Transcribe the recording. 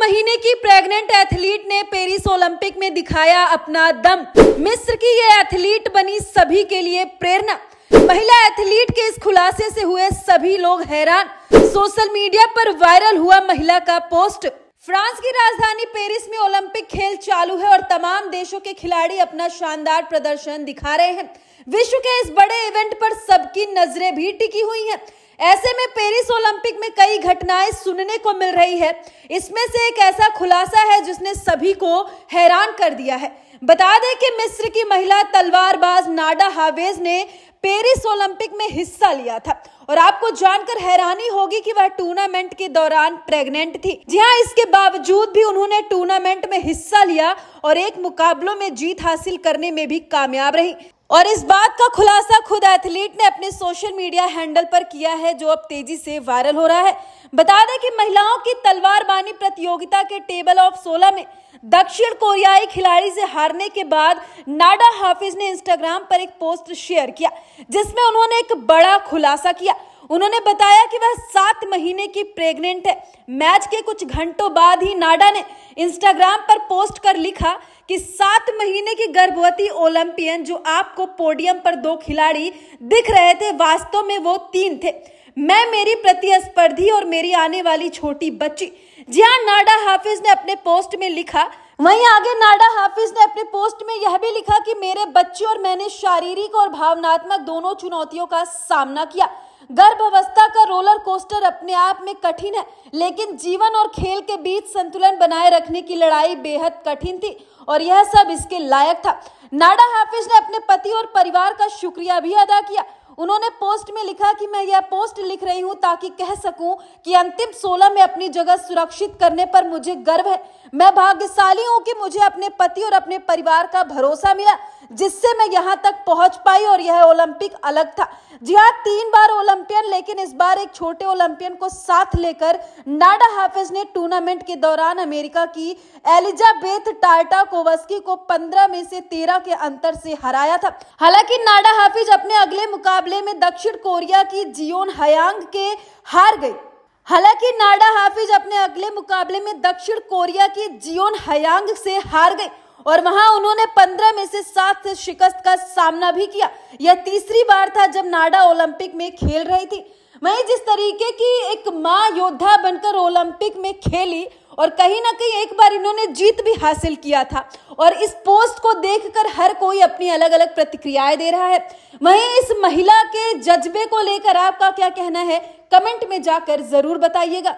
महीने की pregnant athlete ने पेरिस ओलंपिक में दिखाया अपना दम। मिस्र की ये एथलीट बनी सभी के लिए प्रेरणा। महिला एथलीट के इस खुलासे से हुए सभी लोग हैरान। सोशल मीडिया पर वायरल हुआ महिला का पोस्ट फ्रांस की राजधानी पेरिस में ओलंपिक खेल चालू है और तमाम देशों के खिलाड़ी अपना शानदार प्रदर्शन दिखा रहे हैं। विश्व के इस बड़े इवेंट पर सबकी नज़रें भी टिकी हुई हैं। ऐसे में पेरिस ओलंपिक में कई घटनाएँ सुनने को मिल रही है। इसमें से एक ऐसा खुलासा है जिसने सभी को हैरान कर दिया है। बता दें कि मिस्र की महिला तलवारबाज नाडा हावेज ने पेरिस ओलंपिक में हिस्सा लिया था और आपको जानकर हैरानी होगी कि वह टूर्नामेंट के दौरान प्रेग्नेंट थी। जी हाँ इसके बावजूद भी उन्होंने टूर्नामेंट में हिस्सा लिया और एक मुकाबलों में जीत हासिल करने में भी कामयाब रही। और इस बात का खुलासा खुद एथलीट ने अपने सोशल मीडिया हैंडल पर किया है, जो अब तेज़ी से वायरल हो रहा है। बता दें कि महिलाओं की तलवारबानी प्रतियोगिता के टेबल ऑफ़ 16 में दक्षिण कोरियाई खिलाड़ी से हारने के बाद नाडा हाफिज ने इंस्टाग्राम पर एक पोस्ट शेयर किया, जिसमें उन्होंने एक बड़ा खुलासा किया। उन्होंने बताया कि वह सात महीने की प्रेग्नेंट है। मैच के कुछ घंटों बाद ही नाडा ने इंस्टाग्राम पर पोस्ट कर लिखा कि सात महीने की गर्भवती ओलंपियन जो आपको पोडियम पर दो खिलाड़ी दिख रहे थे, वास्तव में वो तीन थे। मैं, मेरी प्रतिस्पर्धी और मेरी आने वाली छोटी बच्ची। जी हाँ नाडा हाफिज ने अपने पोस्ट में लिखा, वहीं आगे नाडा हाफिज ने अपने पोस्ट में यह भी लिखा कि मेरे बच्चे और मैंने शारीरिक और भावनात्मक दोनों चुनौतियों का सामना किया। गर्भावस्था का रोलर कोस्टर अपने आप में कठिन है, लेकिन जीवन और खेल के बीच संतुलन बनाए रखने की लड़ाई बेहद कठिन थी और यह सब इसके लायक था। नाडा हाफिज ने अपने पति और परिवार का शुक्रिया भी अदा किया। उन्होंने पोस्ट में लिखा कि मैं यह पोस्ट लिख रही हूँ ताकि कह सकूँ कि अंतिम 16 में अपनी जगह सुरक्षित करने पर मुझे गर्व है। मैं भाग्यशाली हूँ कि मुझे अपने पति और अपने परिवार का भरोसा मिला। जिससे मैं यहाँ तक पहुँच पाई और यह ओलंपिक अलग था। जी हाँ तीन बार ओलंपियन, लेकिन इस बार एक छोटे ओलंपियन को साथ लेकर नाडा हाफिज ने टूर्नामेंट के दौरान अमेरिका की एलिजाबेथ टाटा कोवस्की को 15 में से 13 के अंतर से हराया था। हालाँकि नाडा हाफिज अपने अगले मुकाबले में दक्षिण कोरिया की जियोन हयांग के हार गई हालाँकि नाडा हाफिज अपने अगले मुकाबले में दक्षिण कोरिया की जियोन हयांग से हार गई और वहाँ उन्होंने पंद्रह में से सात शिकस्त का सामना भी किया। यह तीसरी बार था जब नाडा ओलंपिक में खेल रही थी। वहीं जिस तरीके की एक माँ योद्धा बनकर ओलंपिक में खेली और कहीं ना कहीं एक बार इन्होंने जीत भी हासिल किया था। और इस पोस्ट को देखकर हर कोई अपनी अलग अलग प्रतिक्रियाएँ दे रहा है। वहीं इस महिला के जज्बे को लेकर आपका क्या कहना है? कमेंट में जाकर ज़रूर बताइएगा।